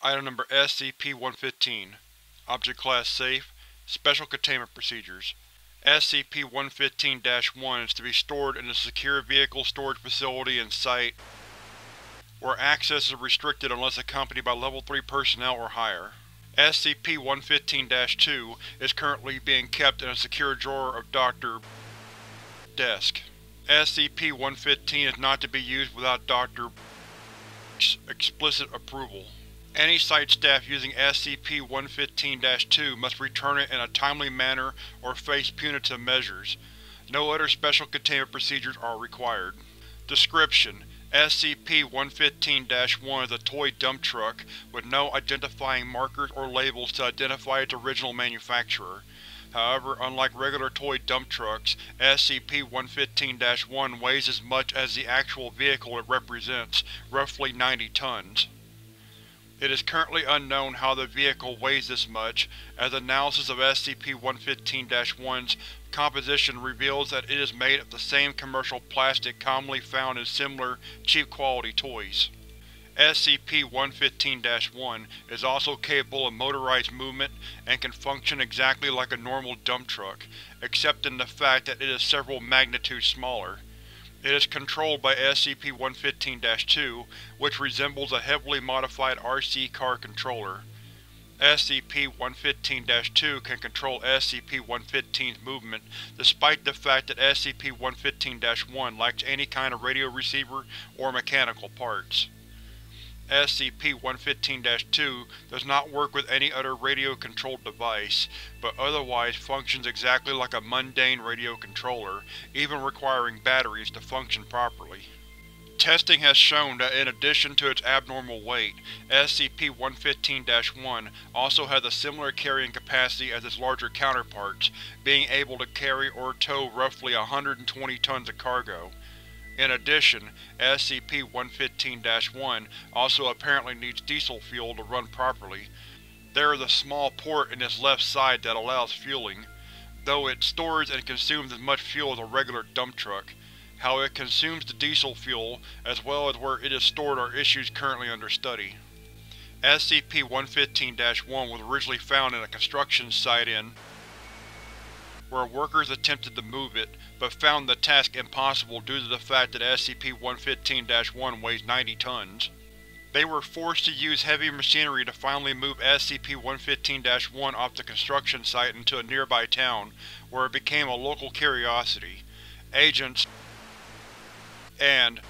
Item Number SCP-115 Object Class Safe Special Containment Procedures SCP-115-1 is to be stored in a secure vehicle storage facility in Site where access is restricted unless accompanied by Level 3 personnel or higher. SCP-115-2 is currently being kept in a secure drawer of Dr. desk. SCP-115 is not to be used without Dr. explicit approval. Any Site staff using SCP-115-2 must return it in a timely manner or face punitive measures. No other special containment procedures are required. Description: SCP-115-1 is a toy dump truck with no identifying markers or labels to identify its original manufacturer. However, unlike regular toy dump trucks, SCP-115-1 weighs as much as the actual vehicle it represents, roughly 90 tons. It is currently unknown how the vehicle weighs this much, as analysis of SCP-115-1's composition reveals that it is made of the same commercial plastic commonly found in similar, cheap-quality toys. SCP-115-1 is also capable of motorized movement and can function exactly like a normal dump truck, except in the fact that it is several magnitudes smaller. It is controlled by SCP-115-2, which resembles a heavily modified RC car controller. SCP-115-2 can control SCP-115's movement, despite the fact that SCP-115-1 lacks any kind of radio receiver or mechanical parts. SCP-115-2 does not work with any other radio-controlled device, but otherwise functions exactly like a mundane radio controller, even requiring batteries to function properly. Testing has shown that in addition to its abnormal weight, SCP-115-1 also has a similar carrying capacity as its larger counterparts, being able to carry or tow roughly 120 tons of cargo. In addition, SCP-115-1 also apparently needs diesel fuel to run properly. There is a small port in its left side that allows fueling, though it stores and consumes as much fuel as a regular dump truck. How it consumes the diesel fuel, as well as where it is stored are issues currently under study. SCP-115-1 was originally found in a construction site in where workers attempted to move it, but found the task impossible due to the fact that SCP-115-1 weighs 90 tons. They were forced to use heavy machinery to finally move SCP-115-1 off the construction site into a nearby town, where it became a local curiosity. Agents and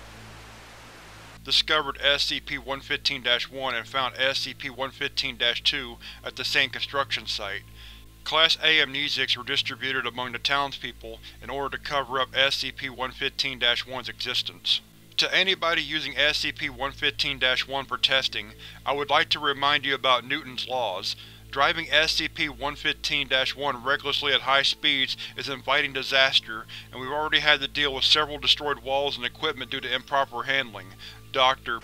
discovered SCP-115-1 and found SCP-115-2 at the same construction site. Class A amnestics were distributed among the townspeople in order to cover up SCP-115-1's existence. To anybody using SCP-115-1 for testing, I would like to remind you about Newton's laws. Driving SCP-115-1 recklessly at high speeds is inviting disaster, and we've already had to deal with several destroyed walls and equipment due to improper handling. Dr.